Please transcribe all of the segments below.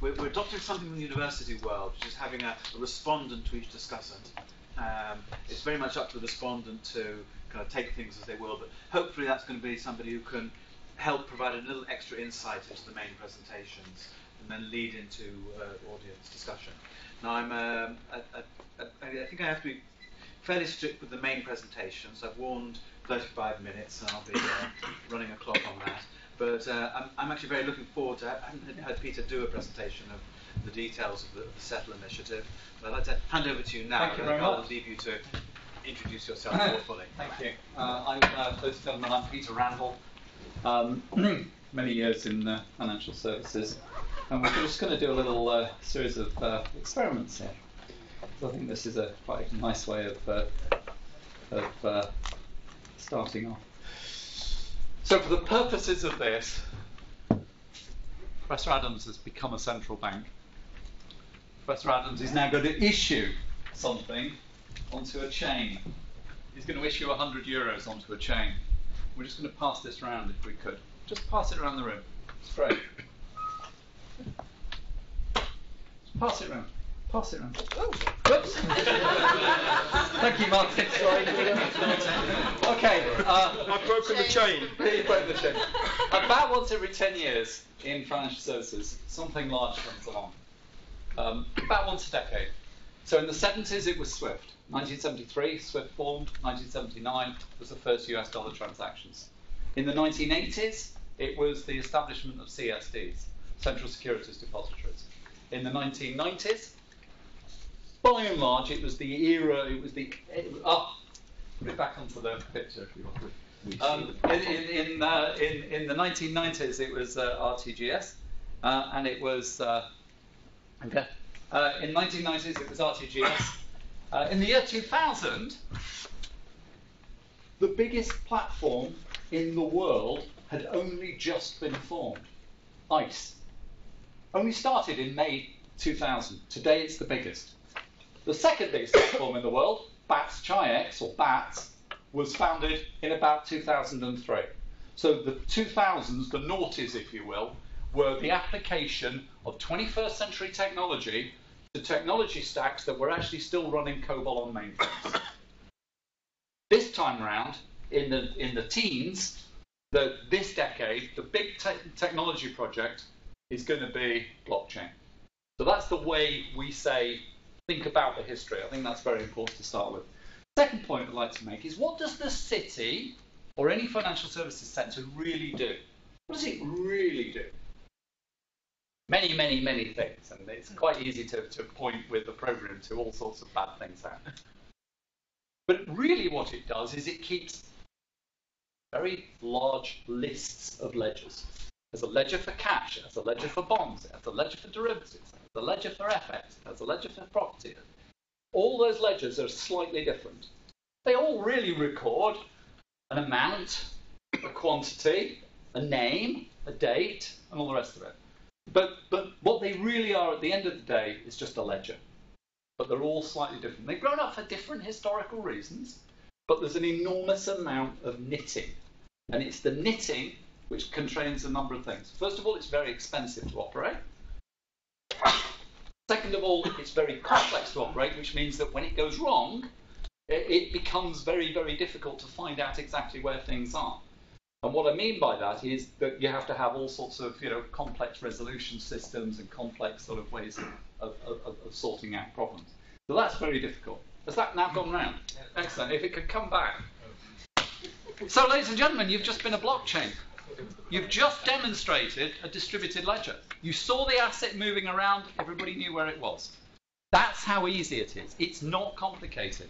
we're, we're, adopting something from the university world, which is having a, a respondent to each discussant. Um, it's very much up to the respondent to kind of take things as they will, but hopefully that's going to be somebody who can help provide a little extra insight into the main presentations and then lead into uh, audience discussion. Now I'm, um, I, I, I, think I have to be fairly strict with the main presentations. I've warned 35 minutes and I'll be uh, running a clock on that. But uh, I'm, I'm, actually very looking forward to, I haven't had Peter do a presentation of the details of the, of the SETL initiative. But I'd like to hand over to you now. Thank you very I'll much. leave you to introduce yourself more fully. Thank you. Uh, I'm, uh, ladies and gentlemen, I'm Peter Randall. Um, many years in uh, financial services. And we're just going to do a little uh, series of uh, experiments here. So I think this is a quite a nice way of, uh, of uh, starting off. So for the purposes of this, Professor Adams has become a central bank. Professor Adams is now going to issue something onto a chain. He's going to issue 100 euros onto a chain. We're just going to pass this around if we could. Just pass it around the room. Straight. Just pass it around. Pass it around. Oh, whoops. Thank you, Martin. Sorry. Okay. Uh, I've broken the chain. you broke the chain. About once every 10 years in financial services, something large comes along. Um, about once a decade. So in the 70s, it was SWIFT. 1973, SWIFT formed. 1979 was the first US dollar transactions. In the 1980s, it was the establishment of CSDs, Central Securities Depositories. In the 1990s, by and large, it was the era, it was the. Oh, put it back onto the picture if you want. Um, in, in, in, uh, in, in, the 1990s, it was uh, RTGS, uh, and it was. Uh, okay. Uh, in 1990s, it was RTGS. Uh, in the year 2000, the biggest platform in the world had only just been formed ICE. Only started in May 2000. Today, it's the biggest. The second biggest platform in the world, BATS Chi-X, or BATS, was founded in about 2003. So the 2000s, the noughties, if you will, were the application of 21st century technology to technology stacks that were actually still running COBOL on mainframes. this time around, in the in the teens, the, this decade, the big te technology project is going to be blockchain. So that's the way we say think about the history. I think that's very important to start with. Second point I'd like to make is what does the city or any financial services sector really do? What does it really do? Many, many, many things, and it's quite easy to, to point with the program to all sorts of bad things out. But really what it does is it keeps very large lists of ledgers. There's a ledger for cash, there's a ledger for bonds, there's a ledger for derivatives, there's a ledger for FX, there's a ledger for property. All those ledgers are slightly different. They all really record an amount, a quantity, a name, a date, and all the rest of it. But, but what they really are at the end of the day is just a ledger. But they're all slightly different. They've grown up for different historical reasons, but there's an enormous amount of knitting. And it's the knitting which contains a number of things. First of all, it's very expensive to operate. Second of all, it's very complex to operate, which means that when it goes wrong, it becomes very, very difficult to find out exactly where things are. And what I mean by that is that you have to have all sorts of you know complex resolution systems and complex sort of ways of, of, of, of sorting out problems. So that's very difficult. Has that now gone round? Excellent. If it could come back. So, ladies and gentlemen, you've just been a blockchain. You've just demonstrated a distributed ledger. You saw the asset moving around, everybody knew where it was. That's how easy it is. It's not complicated.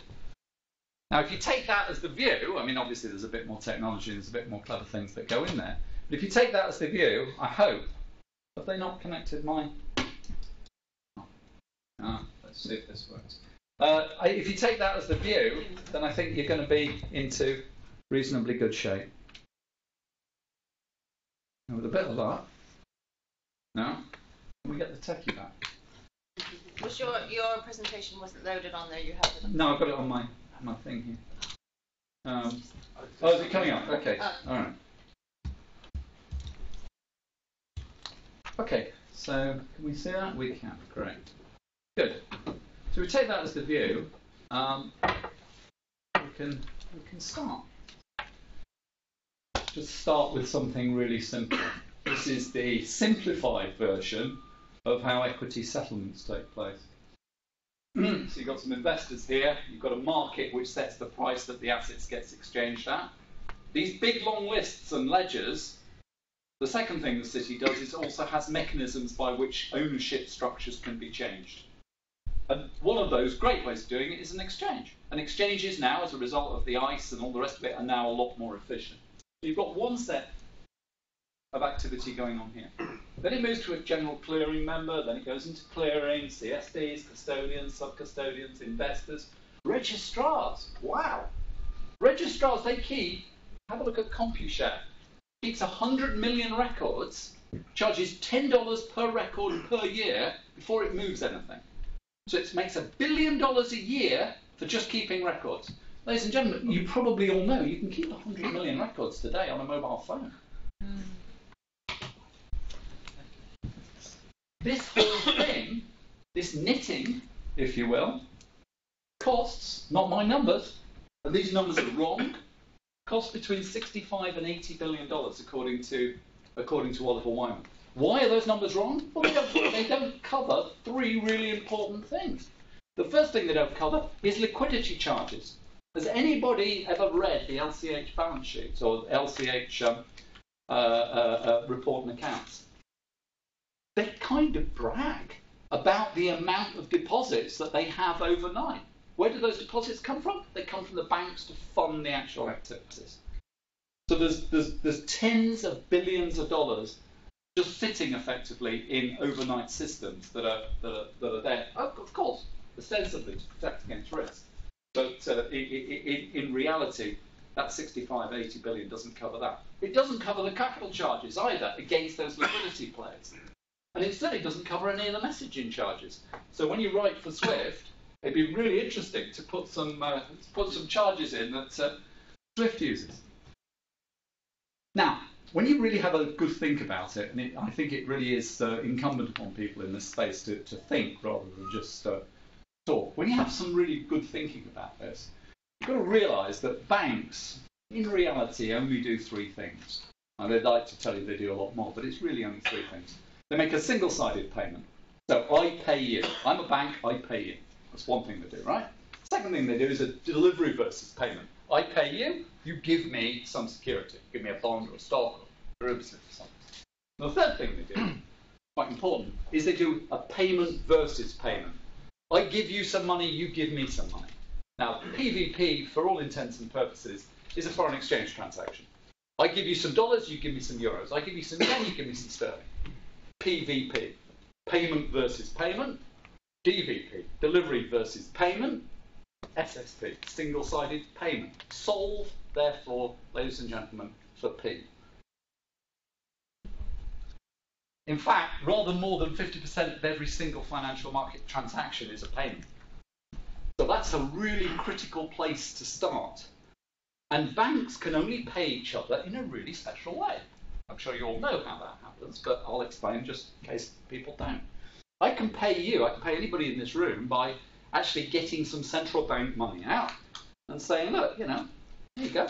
Now, if you take that as the view, I mean, obviously there's a bit more technology, and there's a bit more clever things that go in there. But if you take that as the view, I hope, have they not connected my... Ah, let's see if this works. Uh, if you take that as the view, then I think you're going to be into reasonably good shape. And with a bit of luck, now we get the techie back. Was your your presentation wasn't loaded on there? You have it. On no, I've got it on my my thing here. Um, oh, is it coming up? Okay, Uh. all right. Okay, So can we see that? We can. Great. Good. So we take that as the view. Um, we can we can start. Just start with something really simple. This is the simplified version of how equity settlements take place. so you've got some investors here. You've got a market which sets the price that the assets gets exchanged at. These big long lists and ledgers the second thing the city does is also has mechanisms by which ownership structures can be changed. And one of those great ways of doing it is an exchange. And exchanges now, as a result of the ICE and all the rest of it, are now a lot more efficient. You've got one set of activity going on here. Then it moves to a general clearing member, then it goes into clearing, CSDs, custodians, sub-custodians, investors, registrars. Wow. Registrars, they keep, have a look at Computershare keeps 100 million records, charges $10 per record per year before it moves anything. So it makes a billion dollars a year for just keeping records. Ladies and gentlemen, you probably all know you can keep 100 million records today on a mobile phone. Hmm. This whole thing, this knitting, if you will, costs, not my numbers, and these numbers are wrong, cost between 65 and 80 billion dollars, according to according to Oliver Wyman. Why are those numbers wrong? Well, they don't, they don't cover three really important things. The first thing they don't cover is liquidity charges. Has anybody ever read the LCH balance sheets or LCH um, uh, uh, uh, report and accounts? They kind of brag about the amount of deposits that they have overnight. Where do those deposits come from? They come from the banks to fund the actual activities. So there's, there's, there's tens of billions of dollars just sitting effectively in overnight systems that are, that are, that are there. Of course, ostensibly to protect against risk. But uh, in, in, reality, that 65, 80 billion doesn't cover that. It doesn't cover the capital charges either against those liquidity players. And instead, it doesn't cover any of the messaging charges. So when you write for Swift, it'd be really interesting to put some uh, put some charges in that uh, Swift uses. Now, when you really have a good think about it, and it, I think it really is uh, incumbent upon people in this space to, to think rather than just uh, talk. When you have some really good thinking about this, you've got to realise that banks, in reality, only do three things. And they'd like to tell you they do a lot more, but it's really only three things. They make a single-sided payment. So I pay you. I'm a bank, I pay you. That's one thing they do, right? Second thing they do is a delivery versus payment. I pay you, you give me some security. Give me a bond or a stock or derivative or something. the third thing they do, quite important, is they do a payment versus payment. I give you some money, you give me some money. Now, PVP, for all intents and purposes, is a foreign exchange transaction. I give you some dollars, you give me some euros. I give you some yen, you give me some sterling. PVP, payment versus payment. DVP, delivery versus payment, SSP, single-sided payment. Solve, therefore, ladies and gentlemen, for P. In fact, rather more than 50% of every single financial market transaction is a payment. So that's a really critical place to start. And banks can only pay each other in a really special way. I'm sure you all know how that happens, but I'll explain just in case people don't. I can pay you, I can pay anybody in this room by actually getting some central bank money out and saying, look, you know, here you go.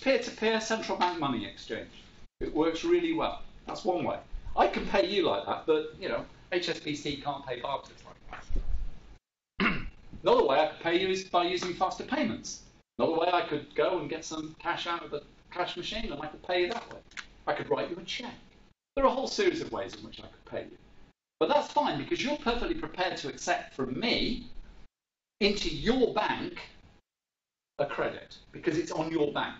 Peer to peer central bank money exchange. It works really well. That's one way. I can pay you like that, but, you know, HSBC can't pay Barclays like that. Another way I could pay you is by using faster payments. Another way I could go and get some cash out of the cash machine and I could pay you that way. I could write you a check. There are a whole series of ways in which I could pay you. But that's fine because you're perfectly prepared to accept from me into your bank a credit because it's on your bank.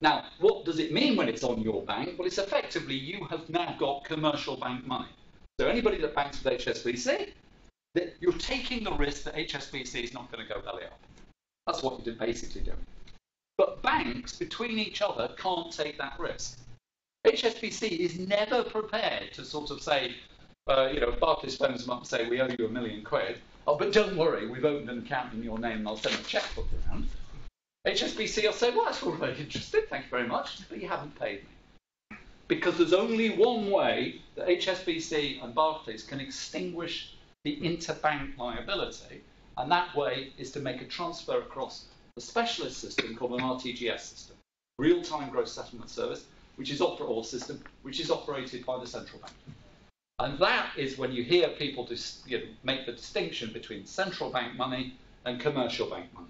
Now, what does it mean when it's on your bank? Well, it's effectively you have now got commercial bank money. So anybody that banks with HSBC, you're taking the risk that HSBC is not going to go belly up. That's what you're basically doing. But banks between each other can't take that risk. HSBC is never prepared to sort of say, uh, you know, Barclays phones them up and say, we owe you a million quid, oh, but don't worry, we've opened an account in your name and I'll send a checkbook around. HSBC will say, well, that's all very interesting, thank you very much, but you haven't paid me. because there's only one way that HSBC and Barclays can extinguish the interbank liability, and that way is to make a transfer across a specialist system called an RTGS system, real-time gross settlement service, which is opera or system, which is operated by the central bank. And that is when you hear people dis, you know, make the distinction between central bank money and commercial bank money.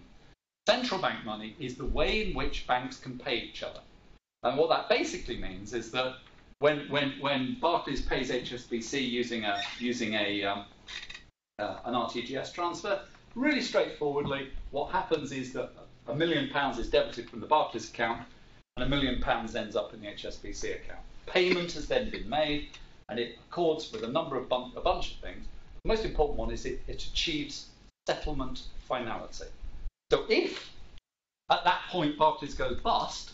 Central bank money is the way in which banks can pay each other. And what that basically means is that when, when, when Barclays pays HSBC using a, using a, um, uh, an RTGS transfer, really straightforwardly, what happens is that a million pounds is debited from the Barclays account and a million pounds ends up in the HSBC account. Payment has then been made and it accords with a number of bun- a bunch of things. The most important one is it, it achieves settlement finality. So if at that point Barclays goes bust,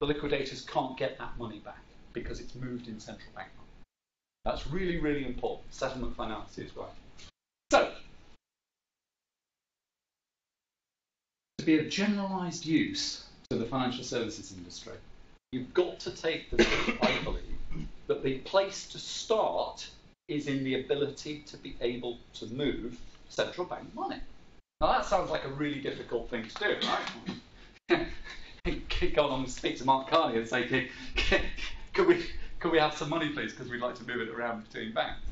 the liquidators can't get that money back because it's moved in central bank money. That's really, really important. Settlement finance is right. So, to be of generalized use to the financial services industry, you've got to take the view, I believe, that the place to start is in the ability to be able to move central bank money. Now that sounds like a really difficult thing to do, right? Go on and speak to Mark Carney and say, can, can, can we can we have some money, please, because we'd like to move it around between banks.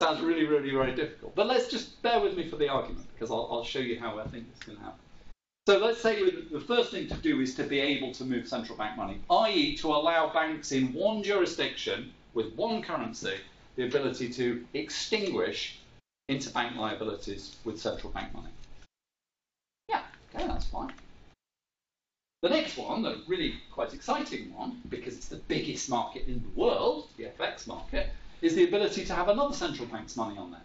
Sounds really, really, very difficult. But let's just bear with me for the argument, because I'll, I'll show you how I think this can happen. So let's say the first thing to do is to be able to move central bank money, i.e., to allow banks in one jurisdiction with one currency the ability to extinguish interbank liabilities with central bank money. Okay, that's fine. The next one, the really quite exciting one, because it's the biggest market in the world, the FX market, is the ability to have another central bank's money on there.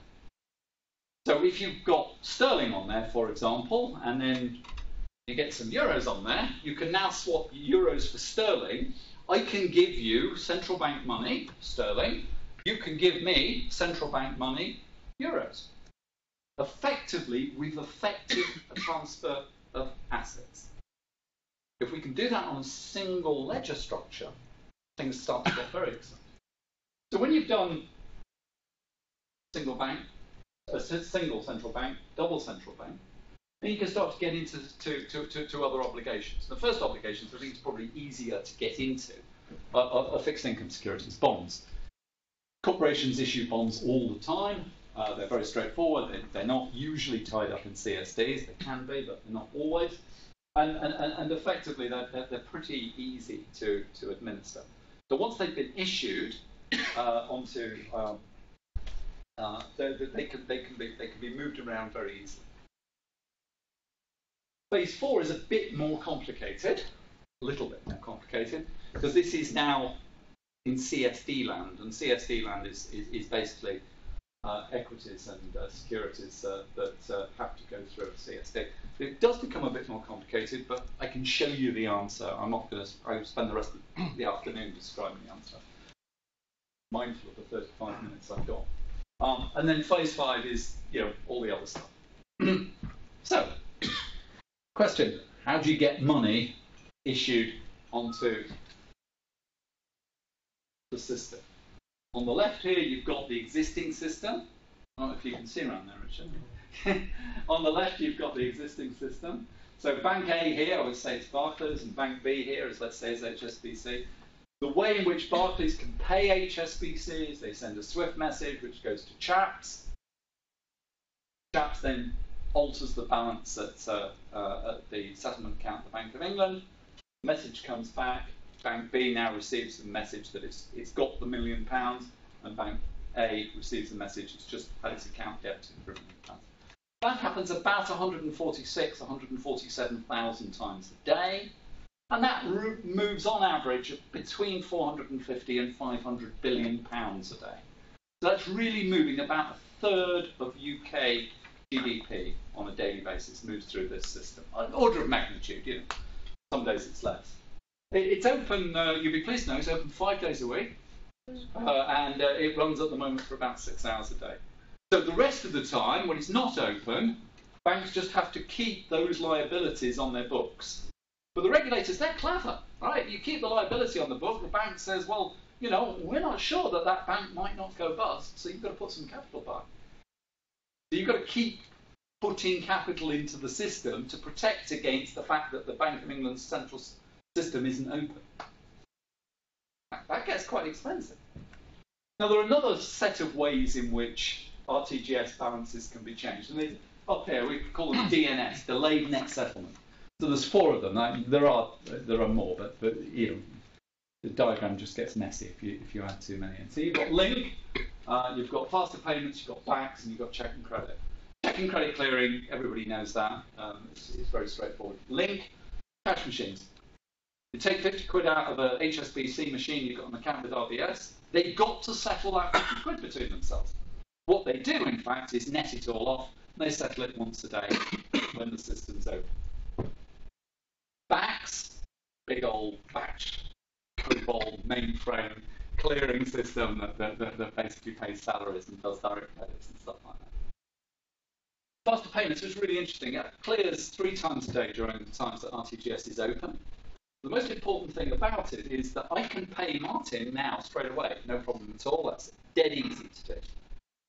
So if you've got sterling on there, for example, and then you get some euros on there, you can now swap euros for sterling. I can give you central bank money, sterling. You can give me central bank money, euros. Effectively, we've effected a transfer of assets. If we can do that on a single ledger structure, things start to get very exciting. So when you've done single bank, a single central bank, double central bank, then you can start to get into to, to, to, to other obligations. The first obligations, I think, is probably easier to get into, are, are fixed income securities, bonds. Corporations issue bonds all the time. Uh, they're very straightforward. They, they're not usually tied up in CSDs. They can be, but they're not always. And, and, and effectively, they're, they're, pretty easy to, to administer. So once they've been issued uh, onto, um, uh, they, they, can, they, can be, they can be moved around very easily. Phase four is a bit more complicated, a little bit more complicated, because this is now in CSD land, and CSD land is, is, is basically uh, equities and uh, securities uh, that uh, have to go through a CSD. It does become a bit more complicated, but I can show you the answer. I'm not going to I spend the rest of the afternoon describing the answer. Mindful of the 35 minutes I've got. Um, and then phase five is, you know, all the other stuff. so, question: How do you get money issued onto the system? On the left here, you've got the existing system. I don't know if you can see around there, Richard. On the left, you've got the existing system. So Bank A here, I would say it's Barclays, and Bank B here is, let's say, is HSBC. The way in which Barclays can pay HSBC is they send a SWIFT message which goes to CHAPS. CHAPS then alters the balance at, uh, uh, at the settlement account at the Bank of England. The message comes back. Bank B now receives the message that it's, it's got the million pounds, and Bank A receives the message it's just had its account debited for a million pounds. That happens about 146, 147,000 times a day, and that moves on average between 450 and 500 billion pounds a day. So that's really moving about a third of UK GDP on a daily basis moves through this system. An order of magnitude, you know. Some days it's less. It's open, uh, you'll be pleased to know, it's open five days a week. Uh, and uh, it runs at the moment for about six hours a day. So the rest of the time, when it's not open, banks just have to keep those liabilities on their books. But the regulators, they're clever, right? You keep the liability on the book. The bank says, well, you know, we're not sure that that bank might not go bust, so you've got to put some capital back. So you've got to keep putting capital into the system to protect against the fact that the Bank of England's central system isn't open. That gets quite expensive. Now, there are another set of ways in which RTGS balances can be changed. And up here, we call them DNS, delayed net settlement. So there's four of them. there are there are more, but, but you know, the diagram just gets messy if you if you add too many. And so you've got link, uh, you've got faster payments, you've got BACS, and you've got check and credit. Check and credit clearing, everybody knows that. Um, it's, it's very straightforward. Link, cash machines. You take 50 quid out of a HSBC machine you've got an account with RBS, they've got to settle that 50 quid between themselves. What they do, in fact, is net it all off, and they settle it once a day when the system's open. BACS, big old batch, COBOL mainframe clearing system that, that, that, that basically pays salaries and does direct credits and stuff like that. Faster payments is really interesting. It clears three times a day during the times that RTGS is open. The most important thing about it is that I can pay Martin now straight away, no problem at all. That's dead easy to do.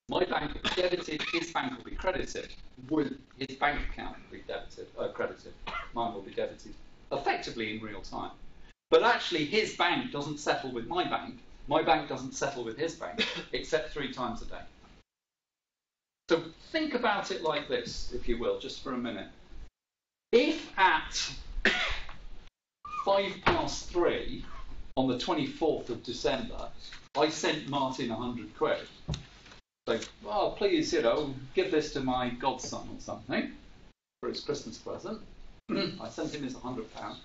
My bank will be debited, his bank will be credited. Would his bank account will be debited, uh, credited? Mine will be debited effectively in real time. But actually, his bank doesn't settle with my bank. My bank doesn't settle with his bank, except three times a day. So think about it like this, if you will, just for a minute. If at five past three on the 24th of December, I sent Martin 100 quid. So, oh, please, you know, give this to my godson or something for his Christmas present. I sent him his 100 pounds.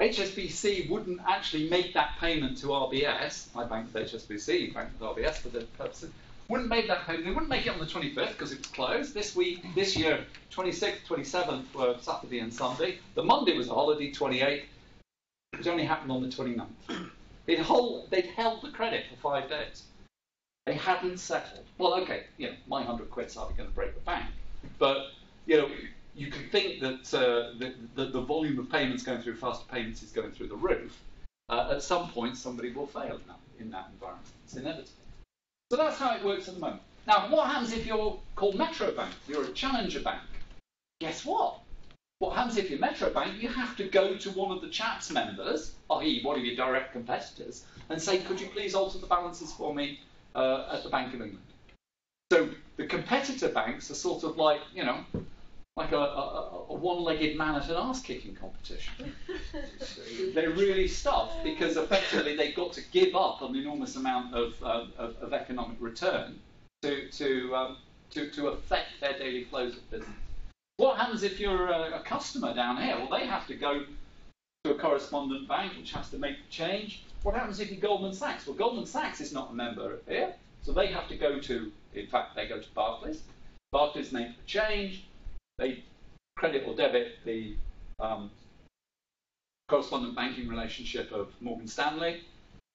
HSBC wouldn't actually make that payment to RBS. I banked with HSBC, banked with RBS for the purposes. Wouldn't make that payment. They wouldn't make it on the 25th because it was closed. This week, this year, 26th, 27th were Saturday and Sunday. The Monday was a holiday, 28th. It only happened on the 29th. They'd, hold, they'd held the credit for five days. They hadn't settled. Well, okay, you know, my 100 quid's hardly going to break the bank. But, you know, you can think that uh, the, the, the, volume of payments going through faster payments is going through the roof. Uh, at some point, somebody will fail in that, in that environment. It's inevitable. So that's how it works at the moment. Now, what happens if you're called Metro Bank? You're a challenger bank. Guess what? What happens if you're Metro Bank? You have to go to one of the CHAPS members, i.e., one of your direct competitors, and say, could you please alter the balances for me uh, at the Bank of England? So the competitor banks are sort of like, you know, like a, a, a one-legged man at an ass-kicking competition. They're really stuffed because effectively they've got to give up an enormous amount of, uh, of, of, economic return to, to, um, to, to affect their daily flows of business. What happens if you're a, a, customer down here? Well, they have to go to a correspondent bank, which has to make the change. What happens if you're Goldman Sachs? Well, Goldman Sachs is not a member here, so they have to go to, in fact, they go to Barclays. Barclays make the change. They credit or debit the um, correspondent banking relationship of Morgan Stanley,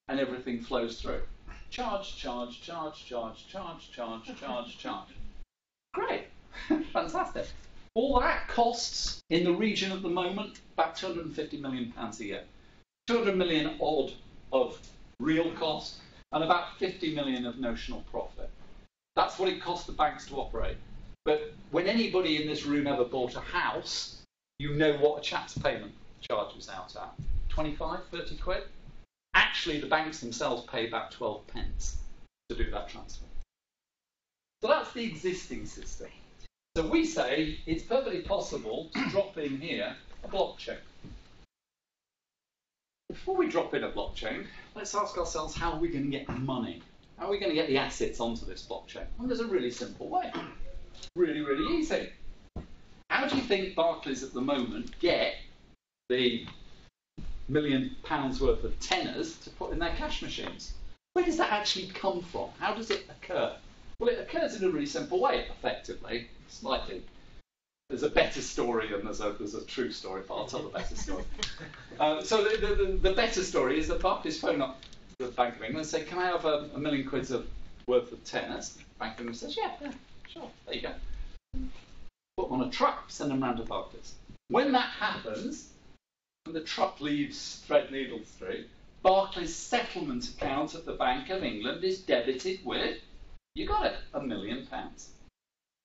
and everything flows through. Charge, charge, charge, charge, charge, charge, charge, charge. Great. Fantastic. All that costs in the region at the moment about 250 million pounds a year. 200 million odd of real cost and about 50 million of notional profit. That's what it costs the banks to operate. But when anybody in this room ever bought a house, you know what a CHAPS payment charge was out at. 25, 30 quid? Actually, the banks themselves pay about 12 pence to do that transfer. So that's the existing system. So we say it's perfectly possible to drop in here a blockchain. Before we drop in a blockchain, let's ask ourselves how we're we going to get money? How are we going to get the assets onto this blockchain? Well, there's a really simple way. Really, really easy. How do you think Barclays at the moment get the million pounds worth of tenners to put in their cash machines? Where does that actually come from? How does it occur? Well, it occurs in a really simple way, effectively slightly. There's a better story and there's a, there's a true story, but I'll tell the better story. Uh, so the, the, the, better story is that Barclays phone up the Bank of England and say, can I have a, a million quid's of worth of tenners? Bank of England says, yeah, yeah, sure, there you go. Put them on a truck, send them round to Barclays. When that happens, when the truck leaves Threadneedle Street, Barclays' settlement account at the Bank of England is debited with, you got it, a million pounds.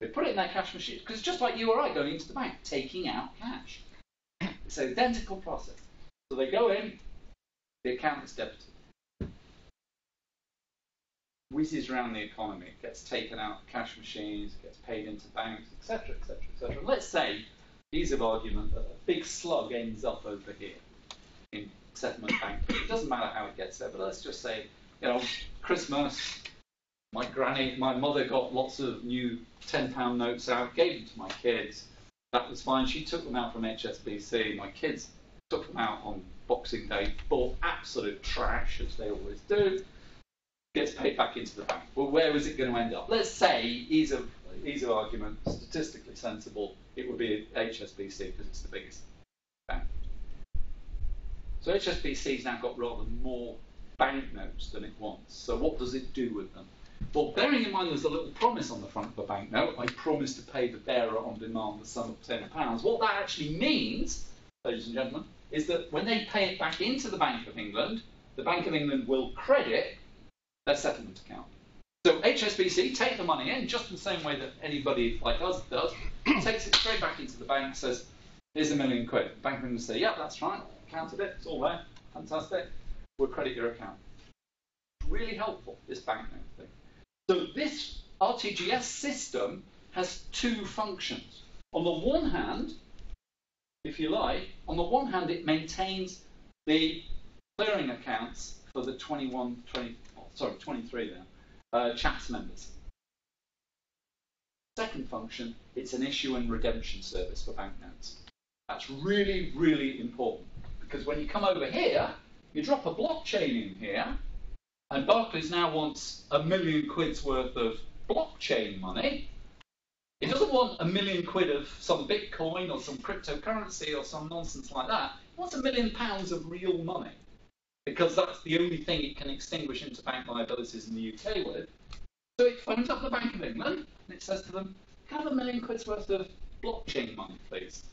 They put it in their cash machine because it's just like you or I going into the bank, taking out cash. It's identical process. So they go in, the account is debited. Whizzes around the economy, gets taken out of cash machines, gets paid into banks, etc., etc., etc. Let's say, ease of argument, that a big slug ends up over here in settlement bank. It doesn't matter how it gets there, but let's just say, you know, Christmas, my granny, my mother got lots of new £10 notes out, gave them to my kids. That was fine. She took them out from HSBC. My kids took them out on Boxing Day, bought absolute trash, as they always do. Gets paid back into the bank. Well, where is it going to end up? Let's say, ease of, ease of argument, statistically sensible, it would be HSBC because it's the biggest bank. So HSBC's now got rather more banknotes than it wants. So what does it do with them? Well, bearing in mind there's a little promise on the front of the banknote, I promise to pay the bearer on demand the sum of £10. What that actually means, ladies and gentlemen, is that when they pay it back into the Bank of England, the Bank of England will credit their settlement account. So HSBC take the money in just the same way that anybody like us does, takes it straight back into the bank, says, here's a million quid. The Bank of England say, yeah, that's right, counted it, it's all there, fantastic, we'll credit your account. Really helpful, this banknote thing. So this RTGS system has two functions. On the one hand, if you like, on the one hand, it maintains the clearing accounts for the 21, 20, sorry, 23 now, uh, members. Second function, it's an issue and redemption service for banknotes. That's really, really important because when you come over here, you drop a blockchain in here, and Barclays now wants a million quid's worth of blockchain money. It doesn't want a million quid of some Bitcoin or some cryptocurrency or some nonsense like that. It wants a million pounds of real money because that's the only thing it can extinguish interbank liabilities in the UK with. So it phones up the Bank of England and it says to them, "Can I have a million quid's worth of blockchain money, please?"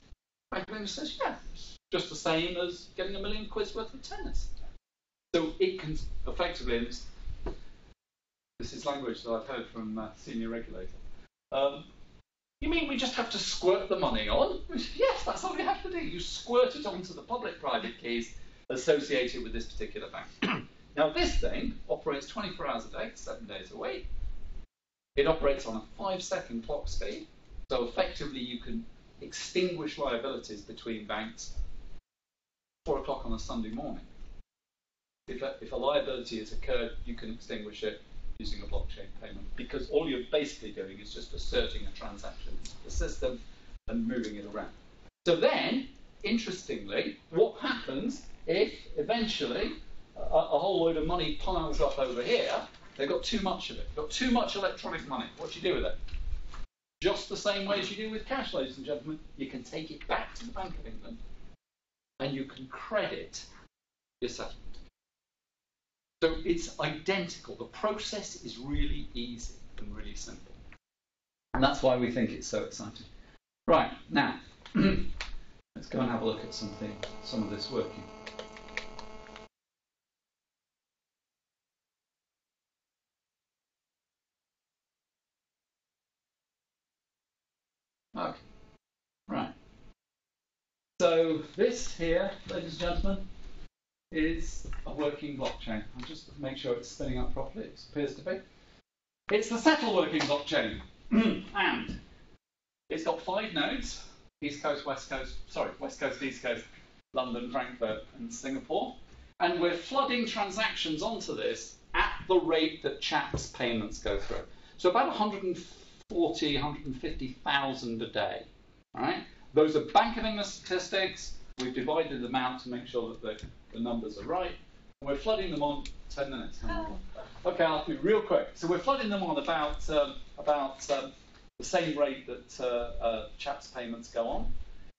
Bank of England says, "Yeah, it's just the same as getting a million quid's worth of tennis." So it can effectively, and this, is language that I've heard from a senior regulator. Um, you mean we just have to squirt the money on? Yes, that's all you have to do. You squirt it onto the public-private keys associated with this particular bank. now, this thing operates 24 hours a day, seven days a week. It operates on a five-second clock speed, so effectively you can extinguish liabilities between banks four o'clock on a Sunday morning. If a, if a liability has occurred, you can extinguish it using a blockchain payment because all you're basically doing is just asserting a transaction into the system and moving it around. So then, interestingly, what happens if eventually a, a whole load of money piles up over here? They've got too much of it. They've got too much electronic money. What do you do with it? Just the same way as you do with cash, ladies and gentlemen. You can take it back to the Bank of England and you can credit your settlement. So it's identical. The process is really easy and really simple. And that's why we think it's so exciting. Right, now, let's go and have a look at something, some of this working. Okay, right. So this here, ladies and gentlemen, is a working blockchain. I'll just make sure it's spinning up properly. It appears to be. It's the SETL working blockchain. and it's got five nodes, East Coast, West Coast, sorry, West Coast, East Coast, London, Frankfurt, and Singapore. And we're flooding transactions onto this at the rate that CHAPS payments go through. So about 140, 150,000 a day. All right? Those are Bank of England statistics. We've divided them out to make sure that the, the numbers are right. We're flooding them on 10 minutes. Okay, I'll be real quick. So we're flooding them on about, um, about um, the same rate that uh, uh, CHAPS payments go on.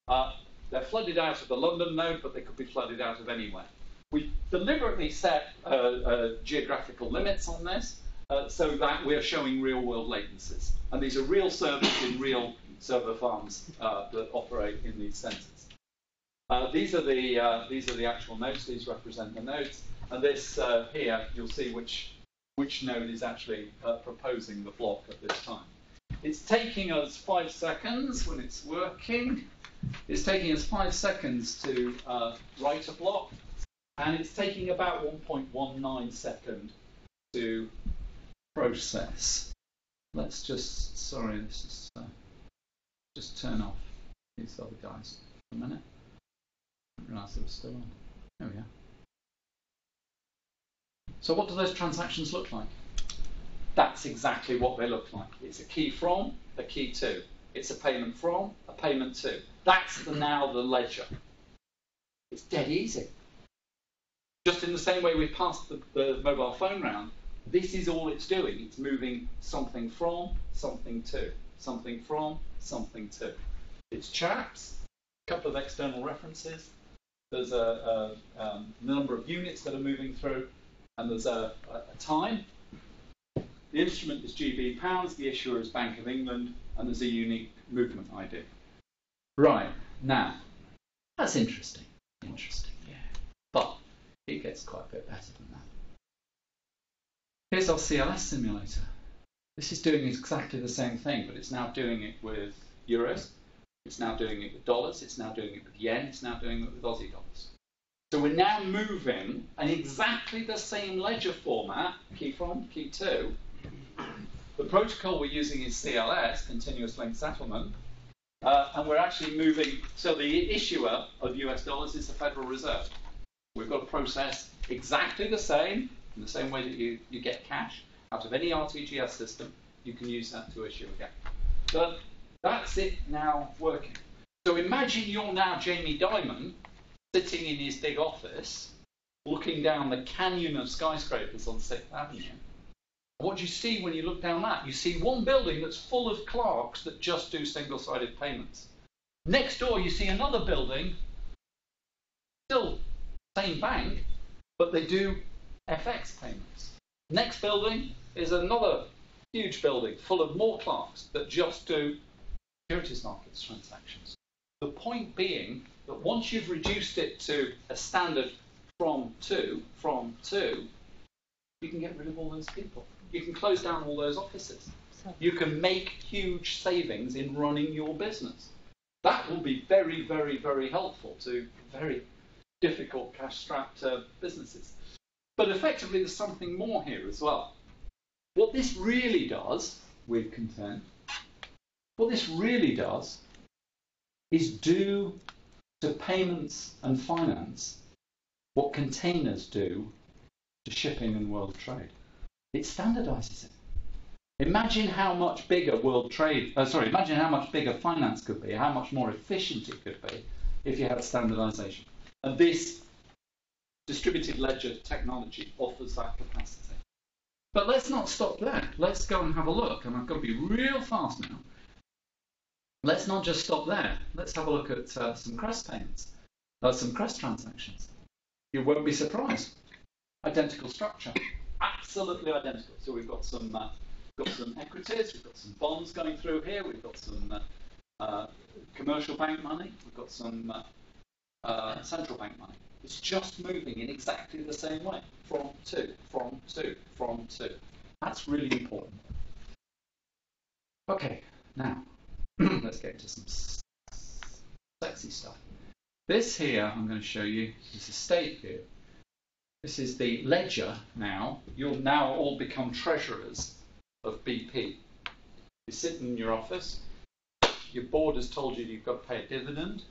Uh, they're flooded out of the London node, but they could be flooded out of anywhere. We deliberately set uh, uh, geographical limits on this uh, so that we're showing real world latencies. And these are real servers in real server farms that operate in these centers. Uh, these are the uh, these are the actual nodes. These represent the nodes, and this uh, here you'll see which which node is actually uh, proposing the block at this time. It's taking us five seconds when it's working. It's taking us five seconds to uh, write a block, and it's taking about 1.19 second to process. Let's just, sorry, this is, uh, just turn off these other guys for a minute. I didn't realise they were still on. There we are. So what do those transactions look like? That's exactly what they look like. It's a key from, a key to. It's a payment from, a payment to. That's the, now the ledger. It's dead easy. Just in the same way we passed the, the mobile phone round, this is all it's doing. It's moving something from, something to, something from, something to. It's chaps, a couple of external references. There's a, a um, number of units that are moving through, and there's a, a, time. The instrument is GB pounds, the issuer is Bank of England, and there's a unique movement ID. Right, now, that's interesting. Interesting, yeah. But it gets quite a bit better than that. Here's our CLS simulator. This is doing exactly the same thing, but it's now doing it with euros, it's now doing it with dollars, it's now doing it with yen, it's now doing it with Aussie dollars. So we're now moving in exactly the same ledger format, key from, key to. The protocol we're using is CLS, continuous link settlement, uh, and we're actually moving, so the issuer of US dollars is the Federal Reserve. We've got a process exactly the same, in the same way that you, you get cash out of any RTGS system, you can use that to issue again. But that's it now working. So imagine you're now Jamie Dimon sitting in his big office, looking down the canyon of skyscrapers on 6th Avenue. What do you see when you look down that? You see one building that's full of clerks that just do single sided payments. Next door, you see another building, still same bank, but they do FX payments. Next building is another huge building full of more clerks that just do securities markets transactions. The point being that once you've reduced it to a standard from to, from to, you can get rid of all those people. You can close down all those offices. You can make huge savings in running your business. That will be very, very, very helpful to very difficult cash strapped uh, businesses. But effectively, there's something more here as well. What this really does, with content, what this really does is do to payments and finance what containers do to shipping and world trade. It standardizes it. Imagine how much bigger world trade, uh, sorry, imagine how much bigger finance could be, how much more efficient it could be if you had standardization. And this distributed ledger technology offers that capacity. But let's not stop there. Let's go and have a look. And I've got to be real fast now. Let's not just stop there. Let's have a look at uh, some CREST payments, uh, some CREST transactions. You won't be surprised. Identical structure, absolutely identical. So we've got some, uh, got some equities, we've got some bonds going through here, we've got some uh, uh, commercial bank money, we've got some uh, central bank money. It's just moving in exactly the same way, from to, from to, from to. That's really important. Okay, now let's get into some sexy stuff. This here I'm going to show you is a state view. This is the ledger now. You'll now all become treasurers of BP. You sit in your office, your board has told you you've got to pay a dividend,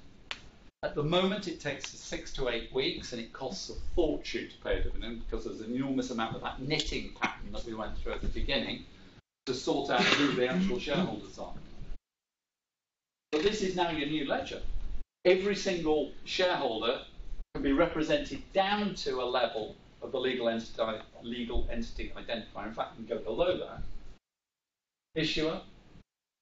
at the moment, it takes six to eight weeks and it costs a fortune to pay a dividend because there's an enormous amount of that knitting pattern that we went through at the beginning to sort out who the actual shareholders are. But this is now your new ledger. Every single shareholder can be represented down to a level of the legal entity, legal entity identifier. In fact, we can go below that. Issuer,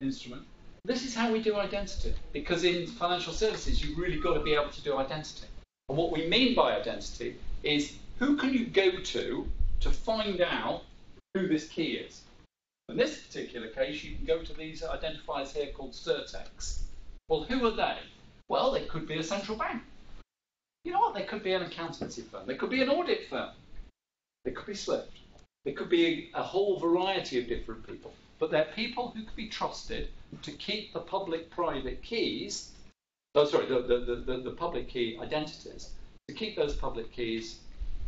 instrument, this is how we do identity, because in financial services, you've really got to be able to do identity. And what we mean by identity is who can you go to to find out who this key is. In this particular case, you can go to these identifiers here called certex. Well, who are they? Well, they could be a central bank. You know what? They could be an accountancy firm. They could be an audit firm. They could be Swift. They could be a whole variety of different people. But they're people who could be trusted to keep the public-private keys. Oh, sorry, the, the, the, the public key identities to keep those public keys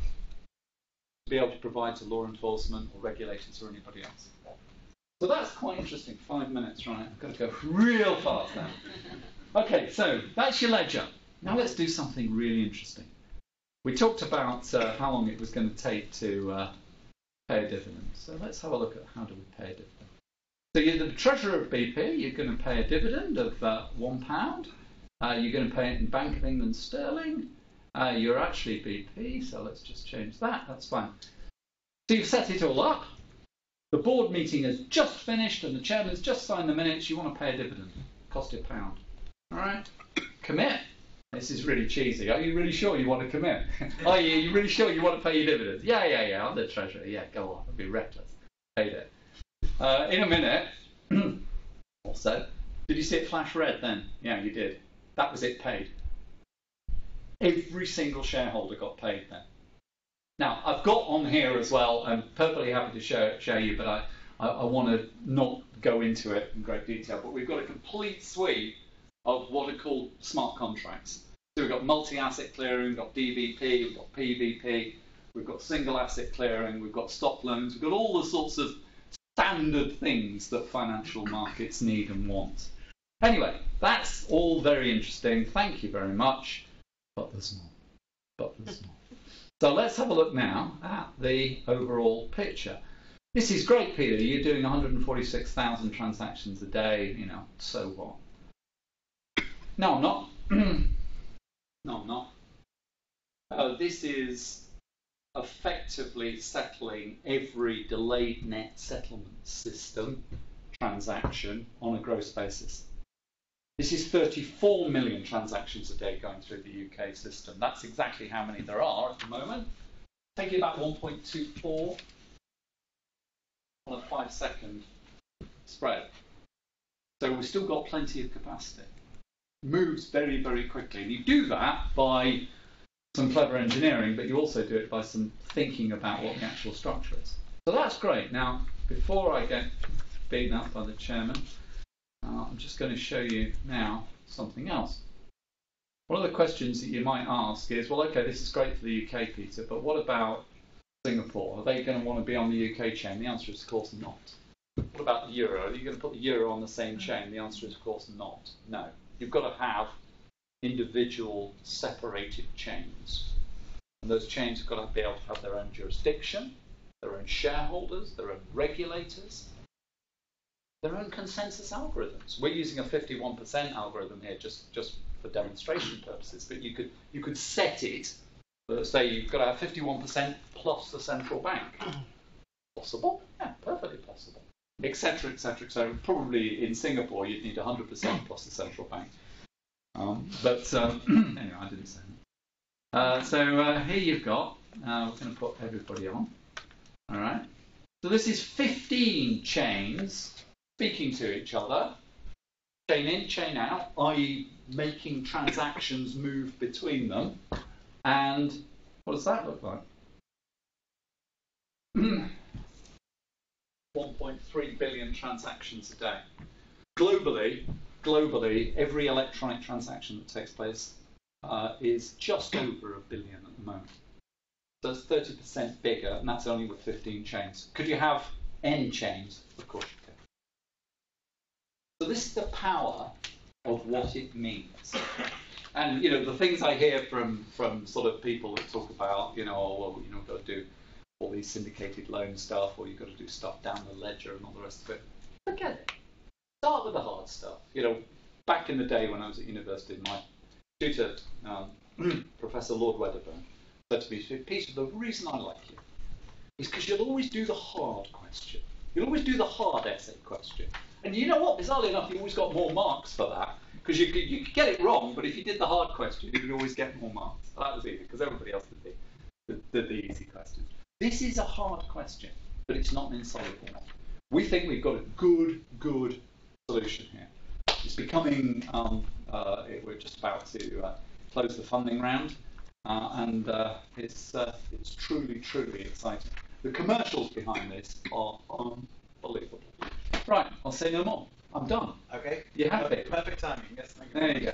to be able to provide to law enforcement or regulators or anybody else. So that's quite interesting. Five minutes, right? I've got to go real fast now. Okay, so that's your ledger. Now let's do something really interesting. We talked about uh, how long it was going to take to uh, pay a dividend. So let's have a look at how do we pay a dividend. So you're the treasurer of BP. You're going to pay a dividend of uh, one pound. Uh, you're going to pay it in Bank of England sterling. Uh, you're actually BP, so let's just change that. That's fine. So you've set it all up. The board meeting has just finished, and the chairman's just signed the minutes. You want to pay a dividend. Cost a pound. All right. Commit. This is really cheesy. Are you really sure you want to commit? Are you, you really sure you want to pay your dividends? Yeah, yeah, yeah. I'm the treasurer. Yeah, go on. It'd be reckless. Paid it. Uh, in a minute, also, did you see it flash red then? Yeah, you did. That was it paid. Every single shareholder got paid then. Now, I've got on here as well, I'm perfectly happy to show, show you, but I, I, I want to not go into it in great detail, but we've got a complete suite of what are called smart contracts. So we've got multi-asset clearing, we've got DVP, we've got PVP, we've got single asset clearing, we've got stop loans, we've got all the sorts of standard things that financial markets need and want. Anyway, that's all very interesting. Thank you very much. But there's more. But there's more. So let's have a look now at the overall picture. This is great, Peter. You're doing 146,000 transactions a day. You know, so what? No, I'm not. no, I'm not. Uh, this is effectively settling every delayed net settlement system transaction on a gross basis. This is 34 million transactions a day going through the UK system. That's exactly how many there are at the moment. Taking about 1.24 on a five second spread. So we've still got plenty of capacity. Moves very, very quickly. And you do that by some clever engineering, but you also do it by some thinking about what the actual structure is. So that's great. Now, before I get beaten up by the chairman, uh, I'm just going to show you now something else. One of the questions that you might ask is, well, okay, this is great for the UK, Peter, but what about Singapore? Are they going to want to be on the UK chain? The answer is, of course, not. What about the euro? Are you going to put the euro on the same chain? The answer is, of course, not. No. You've got to have individual separated chains. And those chains have got to be able to have their own jurisdiction, their own shareholders, their own regulators, their own consensus algorithms. We're using a 51% algorithm here just, just for demonstration purposes, but you could, you could set it, uh, say you've got to have 51% plus the central bank. Possible? Yeah, perfectly possible. Etc., etc., etc. Probably in Singapore you'd need 100% plus the central bank. Um, but um, anyway, I didn't say that. Uh, so uh, here you've got, uh, we're going to put everybody on. All right. So this is 15 chains speaking to each other, chain in, chain out, i.e., making transactions move between them. And what does that look like? 1.3 billion transactions a day. Globally, globally, every electronic transaction that takes place uh, is just over a billion at the moment. So it's 30% bigger, and that's only with 15 chains. Could you have n chains? Of course. So this is the power of what it means. And you know the things I hear from from sort of people that talk about you know oh, well you know got to do all these syndicated loan stuff or you've got to do stuff down the ledger and all the rest of it. Forget it. Start with the hard stuff. You know, back in the day when I was at university, my tutor, um, Professor Lord Wedderburn, said to me, Peter, the reason I like you is because you'll always do the hard question. You'll always do the hard essay question. And you know what? Bizarrely enough, you always got more marks for that because you could, you could get it wrong, but if you did the hard question, you could always get more marks. That was easy because everybody else did the, did the easy questions. This is a hard question, but it's not an insoluble one. We think we've got a good, good solution here. It's becoming, um, uh, we're just about to uh, close the funding round. uh, and uh, it's uh, it's truly truly exciting. The commercials behind this are unbelievable. Right, I'll say no more. I'm done. Okay. You happy? Perfect, perfect timing. Yes, thank you. There you go.